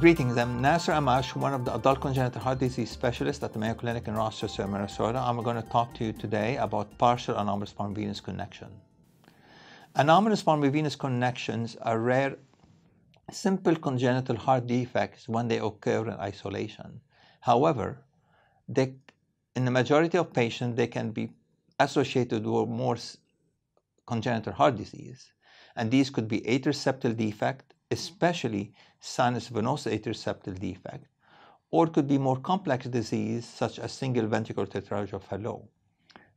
Greetings, I'm Naser Ammash, one of the adult congenital heart disease specialists at the Mayo Clinic in Rochester, Minnesota. I'm going to talk to you today about partial anomalous pulmonary venous connection. Anomalous pulmonary venous connections are rare, simple congenital heart defects when they occur in isolation. However, they, in the majority of patients, they can be associated with more congenital heart disease. And these could be atrial septal defect, especially sinus atrial septal defect, or it could be more complex disease such as single ventricular tetralogy of Fallot.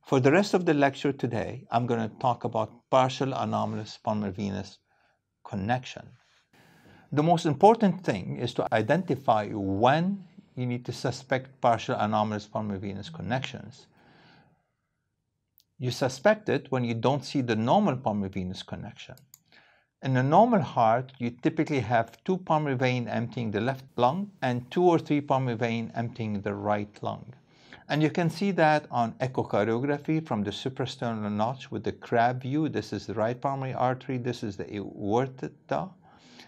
For the rest of the lecture today, I'm going to talk about partial anomalous pulmonary venous connection. The most important thing is to identify when you need to suspect partial anomalous pulmonary venous connections. You suspect it when you don't see the normal pulmonary venous connection. In a normal heart, you typically have two pulmonary veins emptying the left lung and two or three pulmonary veins emptying the right lung. And you can see that on echocardiography from the suprasternal notch with the crab view. This is the right pulmonary artery. This is the aorta.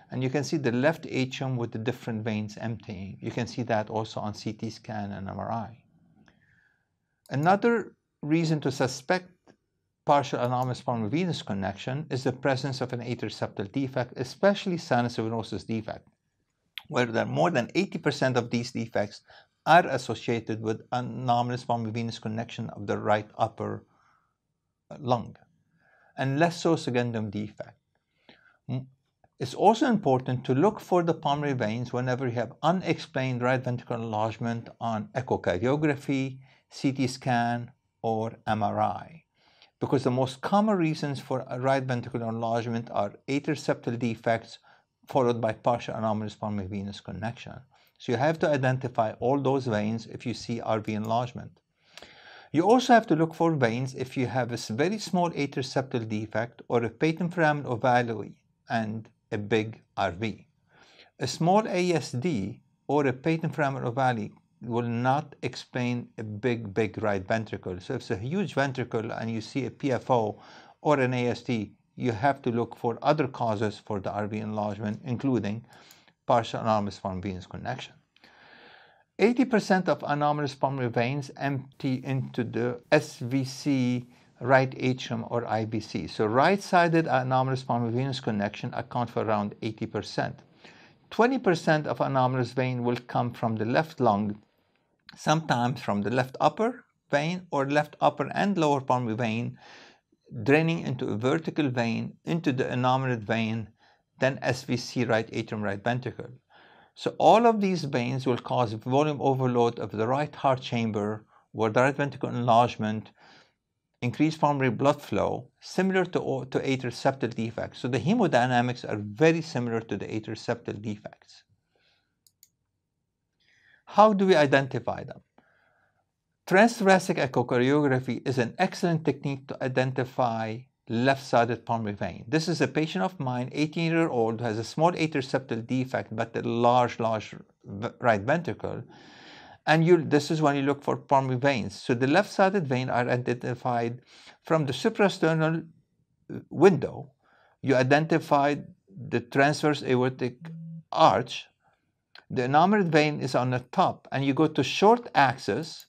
And you can see the left atrium with the different veins emptying. You can see that also on CT scan and MRI. Another reason to suspect partial anomalous pulmonary venous connection is the presence of an atrial septal defect, especially sinus venosus defect, where there more than 80% of these defects are associated with anomalous pulmonary venous connection of the right upper lung, and less so secundum defect. It's also important to look for the pulmonary veins whenever you have unexplained right ventricular enlargement on echocardiography, CT scan, or MRI because the most common reasons for right ventricular enlargement are atrial septal defects followed by partial anomalous pulmonary venous connection. So you have to identify all those veins if you see RV enlargement. You also have to look for veins if you have a very small atrial septal defect or a patent foramen ovale and a big RV. A small ASD or a patent foramen ovale will not explain a big, big right ventricle. So if it's a huge ventricle and you see a PFO or an ASD, you have to look for other causes for the RV enlargement, including partial anomalous pulmonary venous connection. 80% of anomalous pulmonary veins empty into the SVC right atrium or IVC. So right-sided anomalous pulmonary venous connection account for around 80%. 20% of anomalous vein will come from the left lung sometimes from the left upper vein or left upper and lower pulmonary vein, draining into a vertical vein into the innominate vein, then SVC right atrium right ventricle. So all of these veins will cause volume overload of the right heart chamber where the right ventricle enlargement, increased pulmonary blood flow, similar to, to atrial septal defects. So the hemodynamics are very similar to the atrial septal defects. How do we identify them? Transthoracic echocardiography is an excellent technique to identify left-sided pulmonary vein. This is a patient of mine, 18 year old, who has a small atrial septal defect, but a large, large right ventricle. And you, this is when you look for pulmonary veins. So the left-sided vein are identified from the suprasternal uh, window. You identify the transverse aortic arch the innominate vein is on the top and you go to short axis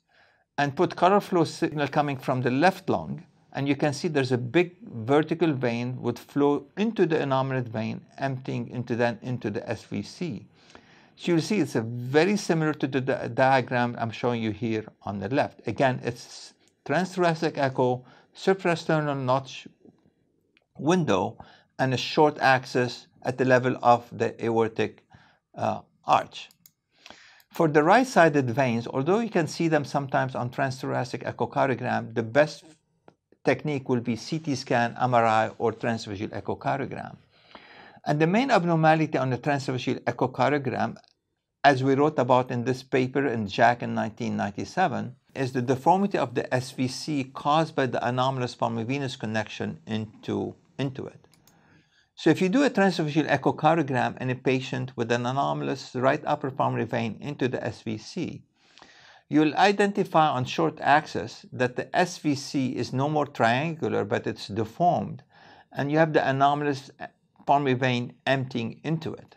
and put color flow signal coming from the left lung and you can see there's a big vertical vein would flow into the innominate vein emptying into then into the SVC. So you'll see it's a very similar to the di diagram I'm showing you here on the left. Again, it's transthoracic echo, suprasternal notch window, and a short axis at the level of the aortic uh, arch. For the right-sided veins, although you can see them sometimes on transthoracic echocardiogram, the best technique will be CT scan, MRI, or transesophageal echocardiogram. And the main abnormality on the transesophageal echocardiogram, as we wrote about in this paper in JACC in 1997, is the deformity of the SVC caused by the anomalous pulmonary venous connection into, into it. So if you do a transesophageal echocardiogram in a patient with an anomalous right upper pulmonary vein into the SVC, you'll identify on short axis that the SVC is no more triangular, but it's deformed, and you have the anomalous pulmonary vein emptying into it.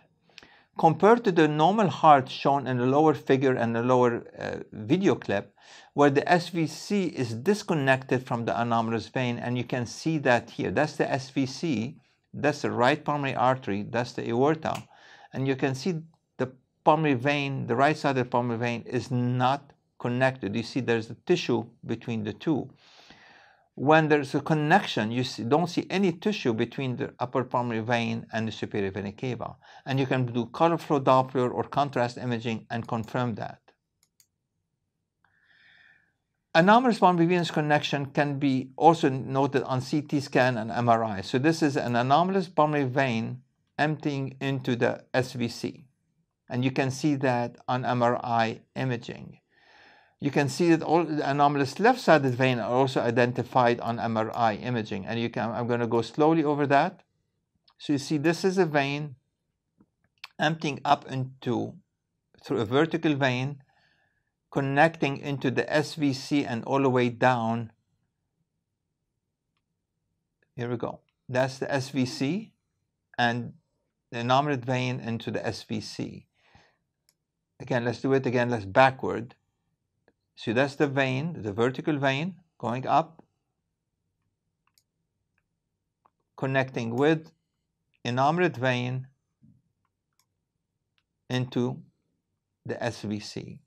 compared to the normal heart shown in the lower figure and the lower uh, video clip, where the SVC is disconnected from the anomalous vein, and you can see that here. That's the SVC, that's the right pulmonary artery, that's the aorta, and you can see the pulmonary vein, the right side of the pulmonary vein is not connected. You see there's a tissue between the two when there's a connection, you see, don't see any tissue between the upper pulmonary vein and the superior vena cava. And you can do color flow Doppler or contrast imaging and confirm that. Anomalous pulmonary venous connection can be also noted on CT scan and MRI. So this is an anomalous pulmonary vein emptying into the SVC. And you can see that on MRI imaging you can see that all the anomalous left-sided vein are also identified on MRI imaging. And you can, I'm going to go slowly over that. So you see this is a vein emptying up into, through a vertical vein, connecting into the SVC and all the way down. Here we go. That's the SVC and the anomalous vein into the SVC. Again, let's do it again. Let's backward. So that's the vein, the vertical vein going up, connecting with anomalous vein into the SVC.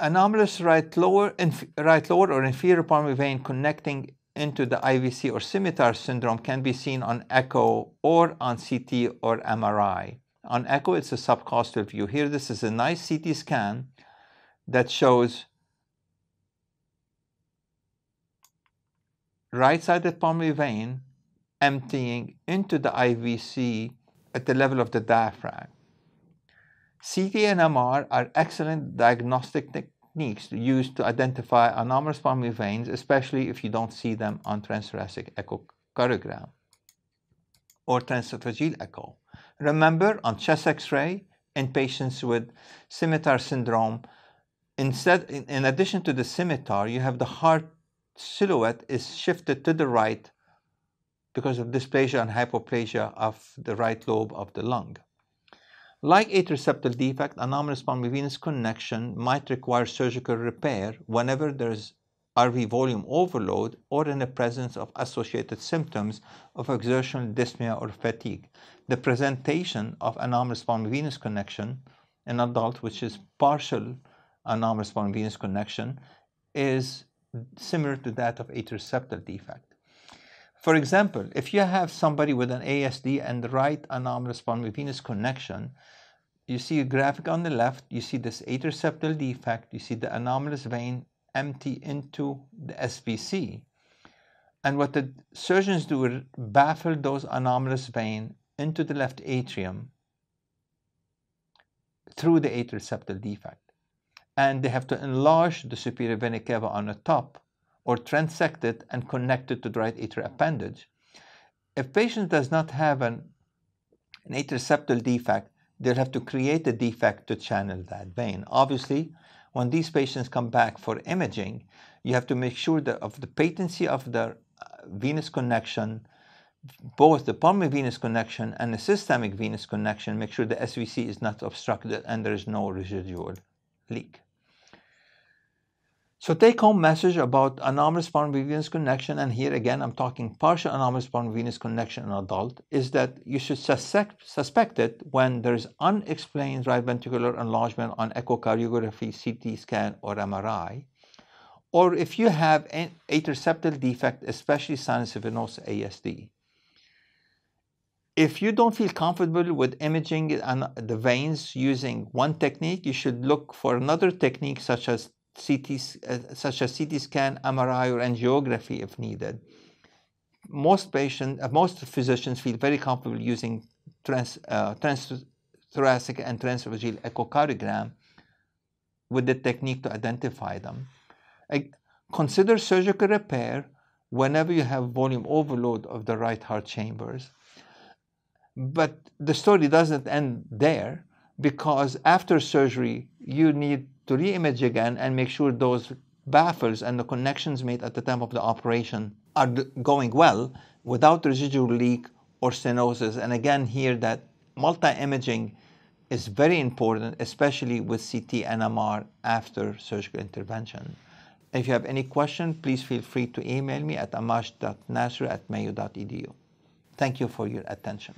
Anomalous right lower, right lower or inferior pulmonary vein connecting into the IVC or scimitar syndrome can be seen on echo or on CT or MRI. On echo, it's a subcostal view. Here, this is a nice CT scan that shows right-sided pulmonary vein emptying into the IVC at the level of the diaphragm. CT and MR are excellent diagnostic techniques used to identify anomalous pulmonary veins, especially if you don't see them on transthoracic echocardiogram or transesophageal echo. Remember, on chest x-ray, in patients with scimitar syndrome, Instead, in, in addition to the scimitar, you have the heart silhouette is shifted to the right because of dysplasia and hypoplasia of the right lobe of the lung. Like atrial septal defect, anomalous pulmonary venous connection might require surgical repair whenever there's RV volume overload or in the presence of associated symptoms of exertional dyspnea or fatigue. The presentation of anomalous pulmonary venous connection in adult, which is partial anomalous pulmonary venous connection is similar to that of atrial septal defect. For example, if you have somebody with an ASD and the right anomalous venous connection, you see a graphic on the left, you see this atrial septal defect, you see the anomalous vein empty into the SVC. And what the surgeons do is baffle those anomalous vein into the left atrium through the atrial septal defect and they have to enlarge the superior vena cava on the top or transected and connected to the right atrial appendage. If patient does not have an, an atrial septal defect, they'll have to create a defect to channel that vein. Obviously, when these patients come back for imaging, you have to make sure that of the patency of the uh, venous connection, both the pulmonary venous connection and the systemic venous connection, make sure the SVC is not obstructed and there is no residual leak. So take home message about anomalous pulmonary venous connection, and here again I'm talking partial anomalous pulmonary venous connection in adult, is that you should suspect, suspect it when there's unexplained right ventricular enlargement on echocardiography, CT scan, or MRI, or if you have an atrial septal defect, especially sinus venosus ASD. If you don't feel comfortable with imaging the veins using one technique, you should look for another technique such as CT, uh, such as CT scan, MRI, or angiography if needed. Most patients, uh, most physicians feel very comfortable using trans, uh, transthoracic and transesophageal echocardiogram with the technique to identify them. consider surgical repair whenever you have volume overload of the right heart chambers. But the story doesn't end there because after surgery, you need to re-image again and make sure those baffles and the connections made at the time of the operation are going well without residual leak or stenosis. And again, here that multi-imaging is very important, especially with CT and MR after surgical intervention. If you have any question, please feel free to email me at ammash.naser at mayo.edu. Thank you for your attention.